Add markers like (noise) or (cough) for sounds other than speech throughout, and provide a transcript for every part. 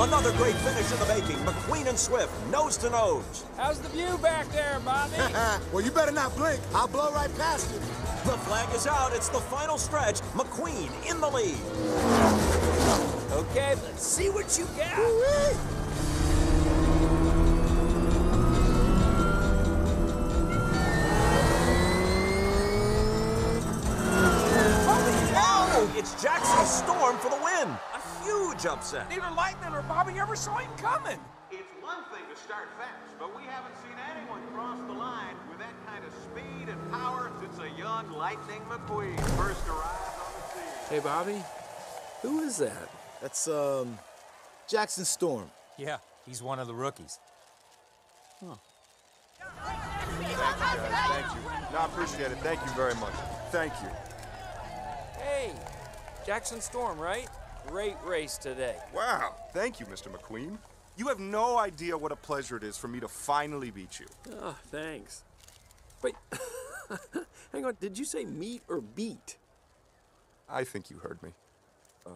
Another great finish in the making. McQueen and Swift, nose to nose. How's the view back there, Bobby? (laughs) well, you better not blink. I'll blow right past you. The flag is out. It's the final stretch. McQueen in the lead. okay, let's see what you got. Oh, it's Jackson Storm for the win. A huge upset. Neither Lightning or Bobby ever saw him coming. It's one thing to start fast, but we haven't seen anyone cross the line with that kind of speed and power since a young Lightning McQueen first arrived on the scene. Hey, Bobby, who is that? That's, um, Jackson Storm. Yeah, he's one of the rookies. Huh. Thank you. No, I appreciate it. Thank you very much. Thank you. Hey, Jackson Storm, right? Great race today. Wow. Thank you, Mr. McQueen. You have no idea what a pleasure it is for me to finally beat you. Oh, thanks. Wait, (laughs) hang on. Did you say meet or beat? I think you heard me. Uh,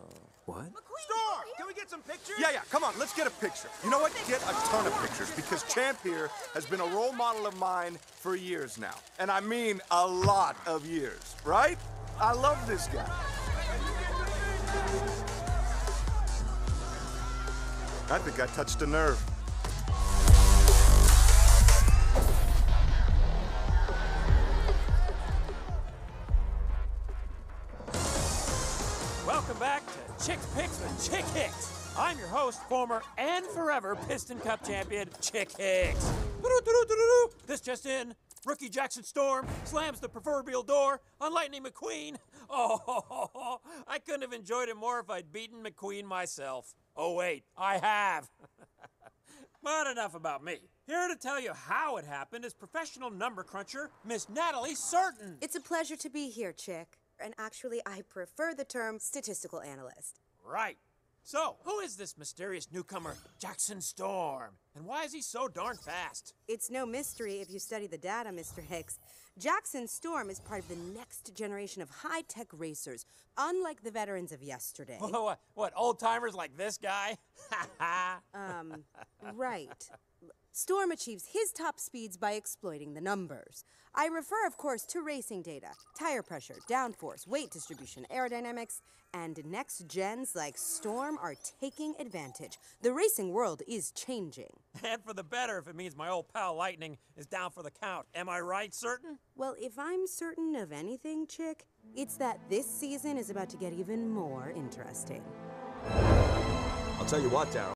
what? Storm! Can we get some pictures? Yeah, yeah, come on, let's get a picture. You know what? Get a ton of pictures because Champ here has been a role model of mine for years now. And I mean a lot of years, right? I love this guy. I think I touched a nerve. Welcome back to Chick Picks with Chick Hicks. I'm your host, former and forever Piston Cup champion, Chick Hicks. This just in. Rookie Jackson Storm slams the proverbial door on Lightning McQueen. (laughs) Oh, (laughs) I couldn't have enjoyed it more if I'd beaten McQueen myself. Oh, wait, I have. (laughs) but enough about me. Here to tell you how it happened is professional number cruncher, Miss Natalie Certain. It's a pleasure to be here, Chick. And actually, I prefer the term statistical analyst. Right. So, who is this mysterious newcomer, Jackson Storm? And why is he so darn fast? It's no mystery if you study the data, Mr. Hicks. Jackson Storm is part of the next generation of high tech racers, unlike the veterans of yesterday. (laughs) what, what old timers like this guy? (laughs) um, right. Storm achieves his top speeds by exploiting the numbers. I refer, of course, to racing data, tire pressure, downforce, weight distribution, aerodynamics, and next gens like Storm are taking advantage. The racing world is changing. (laughs) And for the better if it means my old pal Lightning is down for the count. Am I right, certain? Well, if I'm certain of anything, Chick, it's that this season is about to get even more interesting. I'll tell you what, Darrell.